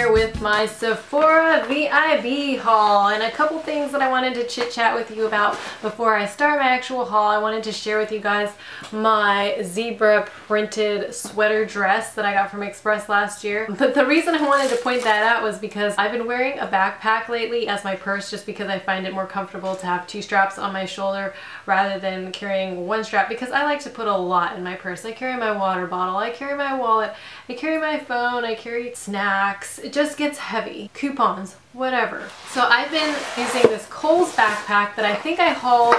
here with my Sephora VIB haul and a couple things that I wanted to chit chat with you about before I start my actual haul. I wanted to share with you guys my zebra printed sweater dress that I got from Express last year. But the reason I wanted to point that out was because I've been wearing a backpack lately as my purse just because I find it more comfortable to have two straps on my shoulder rather than carrying one strap because I like to put a lot in my purse. I carry my water bottle, I carry my wallet, I carry my phone, I carry snacks. It just gets heavy. Coupons, whatever. So I've been using this Kohl's backpack that I think I hauled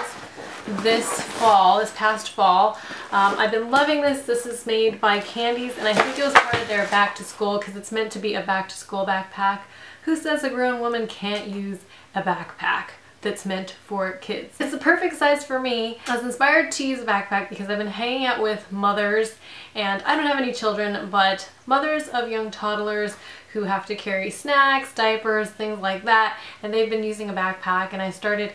this fall, this past fall. Um, I've been loving this. This is made by Candies and I think it was part of their back to school because it's meant to be a back to school backpack. Who says a grown woman can't use a backpack? That's meant for kids. It's the perfect size for me. I was inspired to use a backpack because I've been hanging out with mothers and I don't have any children, but mothers of young toddlers who have to carry snacks, diapers, things like that, and they've been using a backpack and I started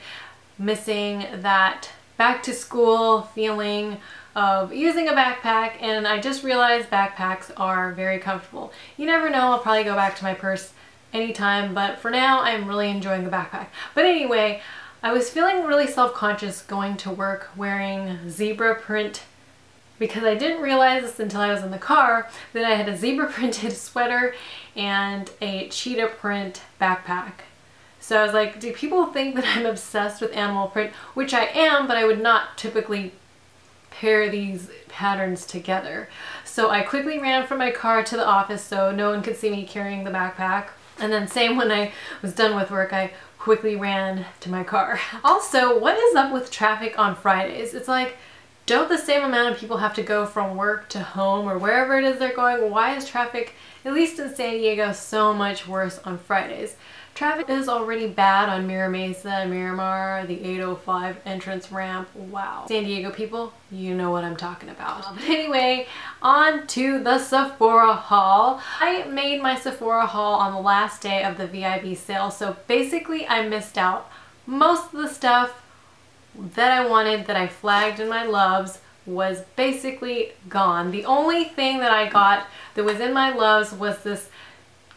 missing that back to school feeling of using a backpack and I just realized backpacks are very comfortable. You never know, I'll probably go back to my purse anytime, but for now I'm really enjoying the backpack. But anyway, I was feeling really self-conscious going to work wearing zebra print because I didn't realize this until I was in the car that I had a zebra printed sweater and a cheetah print backpack. So I was like, do people think that I'm obsessed with animal print? Which I am, but I would not typically pair these patterns together. So I quickly ran from my car to the office so no one could see me carrying the backpack. And then same when I was done with work, I quickly ran to my car. Also, what is up with traffic on Fridays? It's like, don't the same amount of people have to go from work to home or wherever it is they're going? Why is traffic, at least in San Diego, so much worse on Fridays? Traffic is already bad on Mira Mesa, Miramar, the 805 entrance ramp. Wow. San Diego people, you know what I'm talking about. But anyway, on to the Sephora haul. I made my Sephora haul on the last day of the VIB sale, so basically I missed out. Most of the stuff that I wanted that I flagged in my loves was basically gone. The only thing that I got that was in my loves was this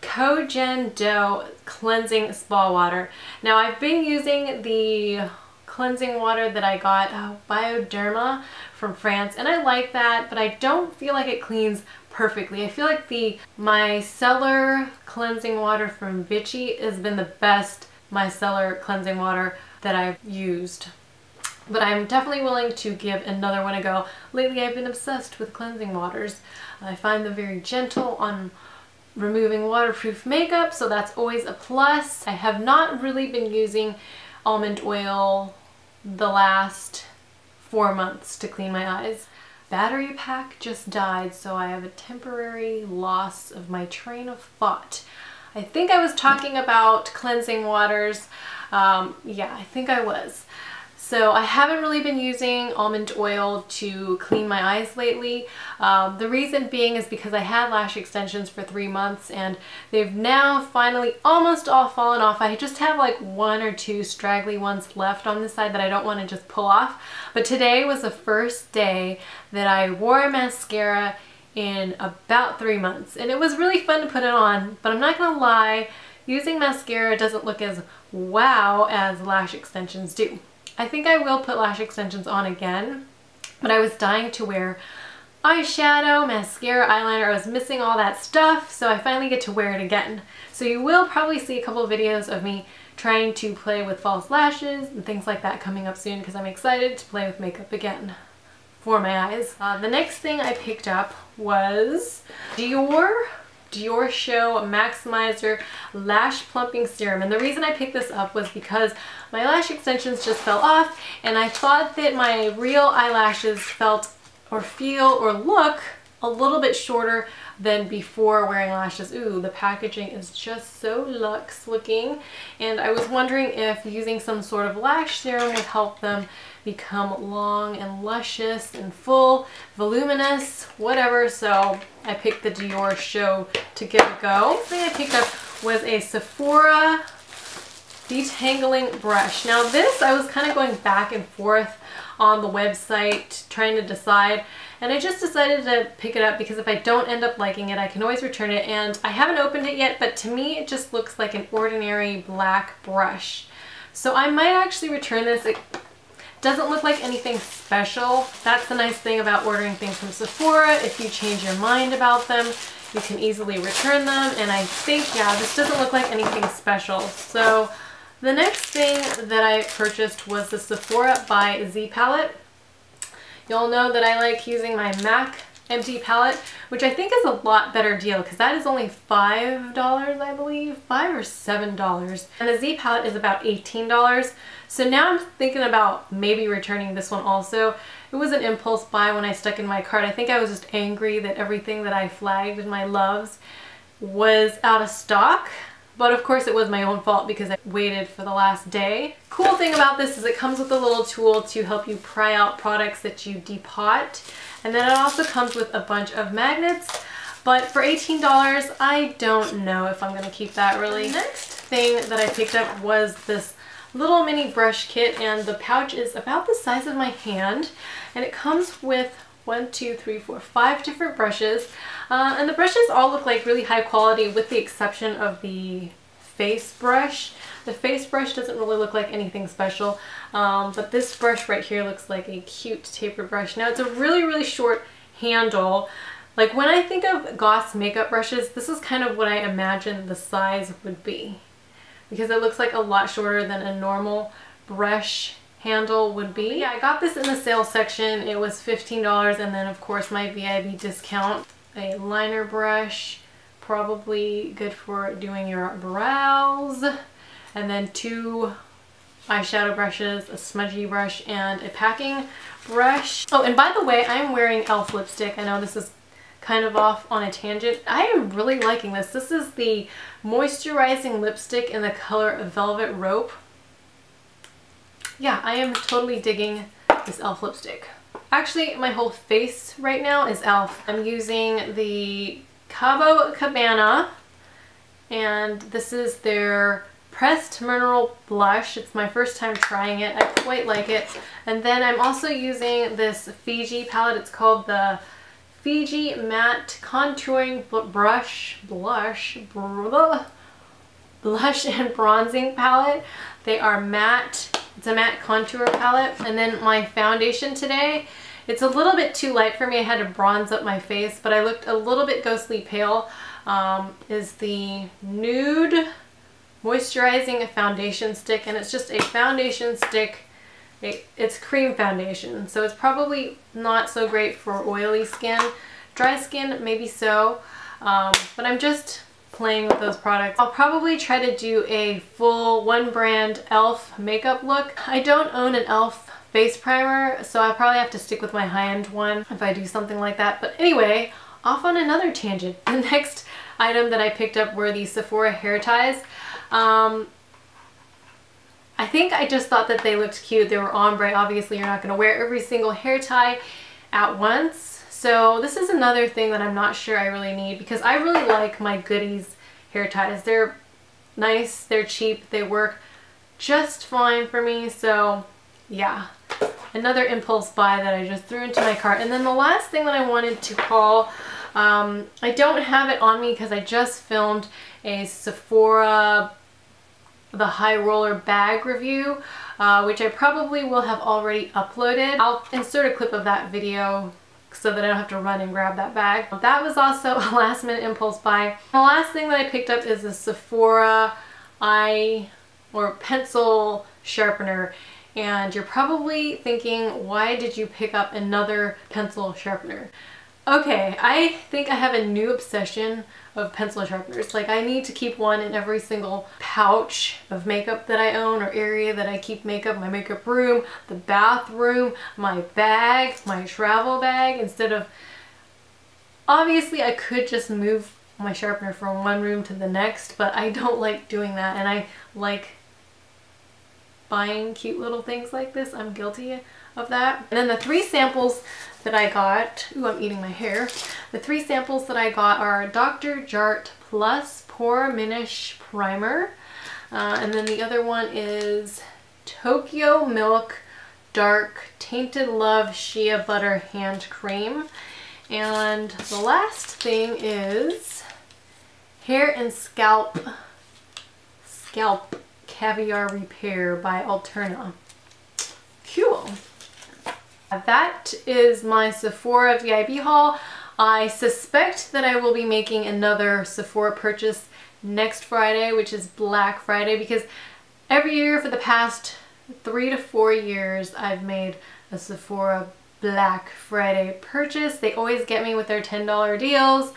Koh Gen Do Cleansing Spa Water. Now I've been using the cleansing water that I got, uh, Bioderma from France, and I like that, but I don't feel like it cleans perfectly. I feel like the micellar cleansing water from Vichy has been the best micellar cleansing water that I've used. But I'm definitely willing to give another one a go. Lately I've been obsessed with cleansing waters. I find them very gentle on removing waterproof makeup, so that's always a plus. I have not really been using almond oil the last four months to clean my eyes. Battery pack just died, so I have a temporary loss of my train of thought. I think I was talking about cleansing waters. Um, yeah, I think I was. So I haven't really been using almond oil to clean my eyes lately. Um, the reason being is because I had lash extensions for three months and they've now finally almost all fallen off. I just have like one or two straggly ones left on the side that I don't want to just pull off. But today was the first day that I wore a mascara in about three months and it was really fun to put it on but I'm not gonna lie using mascara doesn't look as wow as lash extensions do. I think I will put lash extensions on again, but I was dying to wear eyeshadow, mascara, eyeliner. I was missing all that stuff, so I finally get to wear it again. So you will probably see a couple videos of me trying to play with false lashes and things like that coming up soon because I'm excited to play with makeup again for my eyes. Uh, the next thing I picked up was Dior Diorshow Maximizer Lash Plumping Serum. And the reason I picked this up was because my lash extensions just fell off and I thought that my real eyelashes felt or feel or look a little bit shorter than before wearing lashes. Ooh, the packaging is just so luxe looking. And I was wondering if using some sort of lash serum would help them become long and luscious and full, voluminous, whatever. So I picked the Diorshow to give it a go. The thing I picked up was a Sephora detangling brush. Now this, I was kind of going back and forth on the website trying to decide and I just decided to pick it up because if I don't end up liking it, I can always return it. And I haven't opened it yet, but to me, it just looks like an ordinary black brush. So I might actually return this. It doesn't look like anything special. That's the nice thing about ordering things from Sephora. If you change your mind about them, you can easily return them. And I think, yeah, this doesn't look like anything special. So the next thing that I purchased was the Sephora by Z palette. Y'all know that I like using my MAC empty palette, which I think is a lot better deal because that is only $5, I believe, 5 or $7. And the Z palette is about $18. So now I'm thinking about maybe returning this one also. It was an impulse buy when I stuck in my cart. I think I was just angry that everything that I flagged in my loves was out of stock. But of course it was my own fault because I waited for the last day. Cool thing about this is it comes with a little tool to help you pry out products that you depot. And then it also comes with a bunch of magnets. But for $18, I don't know if I'm going to keep that really. Next thing that I picked up was this little mini brush kit and the pouch is about the size of my hand and it comes with one, two, three, four, five different brushes. Uh, and the brushes all look like really high quality with the exception of the face brush. The face brush doesn't really look like anything special, um, but this brush right here looks like a cute taper brush. Now it's a really, really short handle. Like when I think of Goss makeup brushes, this is kind of what I imagine the size would be because it looks like a lot shorter than a normal brush handle would be. Yeah, I got this in the sales section. It was $15 and then of course my VIB discount. A liner brush, probably good for doing your brows. And then two eyeshadow brushes, a smudgy brush, and a packing brush. Oh, and by the way, I'm wearing e.l.f. lipstick. I know this is kind of off on a tangent. I am really liking this. This is the moisturizing lipstick in the color Velvet Rope yeah, I am totally digging this e.l.f. lipstick. Actually, my whole face right now is e.l.f. I'm using the Cabo Cabana and this is their Pressed Mineral Blush. It's my first time trying it. I quite like it. And then I'm also using this Fiji palette. It's called the Fiji Matte Contouring Brush, Blush, Blush and Bronzing Palette. They are matte it's a matte contour palette. And then my foundation today, it's a little bit too light for me. I had to bronze up my face, but I looked a little bit ghostly pale. Um, is the Nude Moisturizing Foundation Stick. And it's just a foundation stick. It, it's cream foundation. So it's probably not so great for oily skin. Dry skin, maybe so. Um, but I'm just playing with those products. I'll probably try to do a full one brand e.l.f. makeup look. I don't own an e.l.f. face primer, so I'll probably have to stick with my high-end one if I do something like that. But anyway, off on another tangent. The next item that I picked up were these Sephora hair ties. Um, I think I just thought that they looked cute. They were ombre. Obviously, you're not going to wear every single hair tie at once. So this is another thing that I'm not sure I really need because I really like my Goodies hair ties. They're nice, they're cheap, they work just fine for me. So yeah, another impulse buy that I just threw into my cart. And then the last thing that I wanted to haul, um, I don't have it on me because I just filmed a Sephora the High Roller bag review, uh, which I probably will have already uploaded. I'll insert a clip of that video so that I don't have to run and grab that bag. That was also a last minute impulse buy. The last thing that I picked up is a Sephora eye or pencil sharpener and you're probably thinking why did you pick up another pencil sharpener? Okay, I think I have a new obsession of pencil sharpeners. Like I need to keep one in every single pouch of makeup that I own or area that I keep makeup, my makeup room, the bathroom, my bag, my travel bag, instead of, obviously I could just move my sharpener from one room to the next, but I don't like doing that and I like buying cute little things like this. I'm guilty of that. And then the three samples that I got, ooh, I'm eating my hair. The three samples that I got are Dr. Jart Plus Pore Minish Primer. Uh, and then the other one is Tokyo Milk Dark Tainted Love Shea Butter Hand Cream. And the last thing is Hair and Scalp Scalp Caviar Repair by Alterna. That is my Sephora VIB haul. I suspect that I will be making another Sephora purchase next Friday, which is Black Friday, because every year for the past three to four years, I've made a Sephora Black Friday purchase. They always get me with their $10 deals.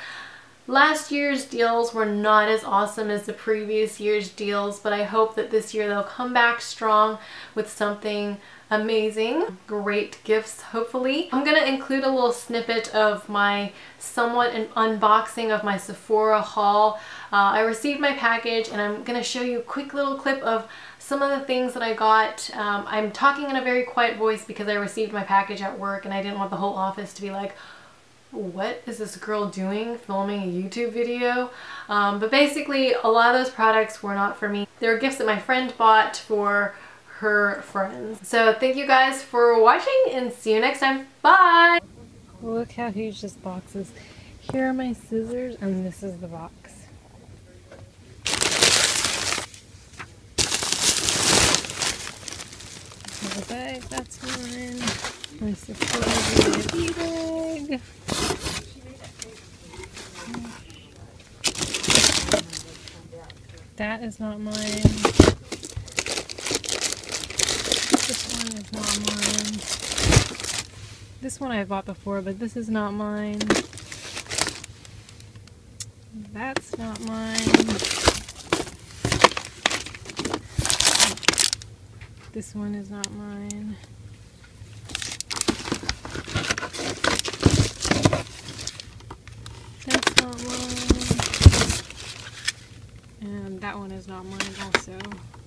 Last year's deals were not as awesome as the previous year's deals, but I hope that this year they'll come back strong with something amazing, great gifts hopefully. I'm going to include a little snippet of my somewhat an unboxing of my Sephora haul. Uh, I received my package and I'm going to show you a quick little clip of some of the things that I got. Um, I'm talking in a very quiet voice because I received my package at work and I didn't want the whole office to be like, what is this girl doing filming a YouTube video? Um, but basically a lot of those products were not for me. They were gifts that my friend bought for her friends. So thank you guys for watching and see you next time. Bye! Look how huge this box is. Here are my scissors and this is the box. the bag, that's mine. My bag. That is not mine. This one is not mine. This one I bought before, but this is not mine. That's not mine. This one is not mine. That's not mine. And that one is not mine also.